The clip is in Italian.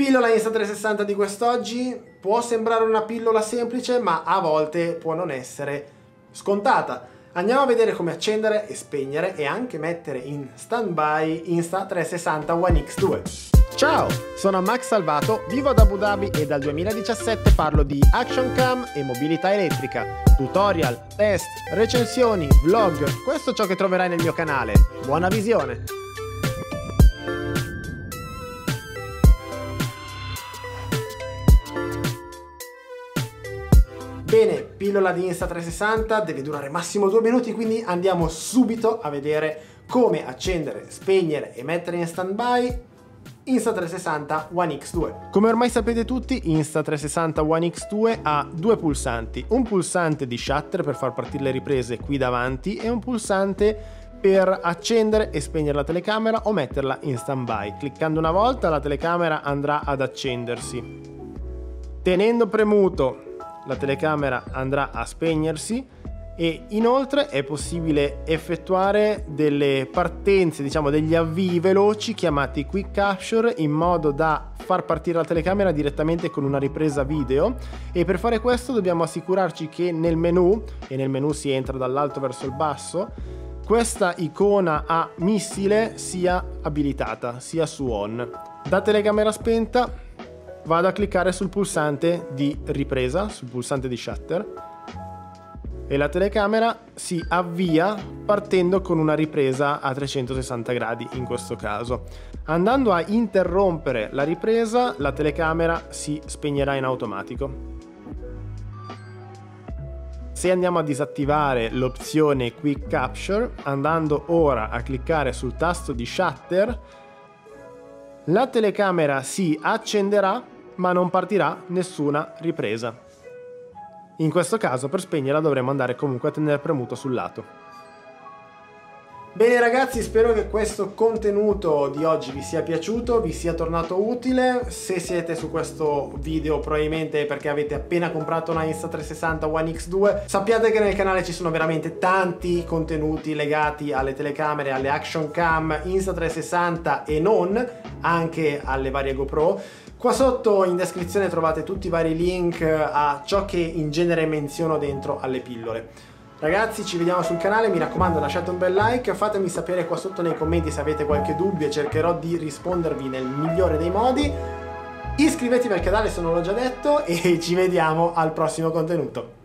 Pillola Insta360 di quest'oggi può sembrare una pillola semplice, ma a volte può non essere scontata. Andiamo a vedere come accendere e spegnere e anche mettere in standby Insta360 One X2. Ciao, sono Max Salvato, vivo ad Abu Dhabi e dal 2017 parlo di action cam e mobilità elettrica. Tutorial, test, recensioni, vlog, questo è ciò che troverai nel mio canale. Buona visione! Bene, pillola di Insta360 deve durare massimo due minuti, quindi andiamo subito a vedere come accendere, spegnere e mettere in standby Insta360 One X2. Come ormai sapete tutti, Insta360 One X2 ha due pulsanti, un pulsante di shutter per far partire le riprese qui davanti e un pulsante per accendere e spegnere la telecamera o metterla in standby. Cliccando una volta la telecamera andrà ad accendersi. Tenendo premuto la telecamera andrà a spegnersi e inoltre è possibile effettuare delle partenze, diciamo degli avvii veloci chiamati quick capture in modo da far partire la telecamera direttamente con una ripresa video e per fare questo dobbiamo assicurarci che nel menu, e nel menu si entra dall'alto verso il basso, questa icona a missile sia abilitata, sia su on. Da telecamera spenta vado a cliccare sul pulsante di ripresa, sul pulsante di shutter e la telecamera si avvia partendo con una ripresa a 360 gradi in questo caso. Andando a interrompere la ripresa la telecamera si spegnerà in automatico. Se andiamo a disattivare l'opzione Quick Capture, andando ora a cliccare sul tasto di shutter, la telecamera si accenderà ma non partirà nessuna ripresa. In questo caso per spegnerla dovremo andare comunque a tenere premuto sul lato. Bene ragazzi, spero che questo contenuto di oggi vi sia piaciuto, vi sia tornato utile. Se siete su questo video probabilmente è perché avete appena comprato una Insta360 One X2. Sappiate che nel canale ci sono veramente tanti contenuti legati alle telecamere, alle action cam Insta360 e non, anche alle varie GoPro. Qua sotto in descrizione trovate tutti i vari link a ciò che in genere menziono dentro alle pillole. Ragazzi ci vediamo sul canale, mi raccomando lasciate un bel like, fatemi sapere qua sotto nei commenti se avete qualche dubbio cercherò di rispondervi nel migliore dei modi. Iscrivetevi al canale se non l'ho già detto e ci vediamo al prossimo contenuto.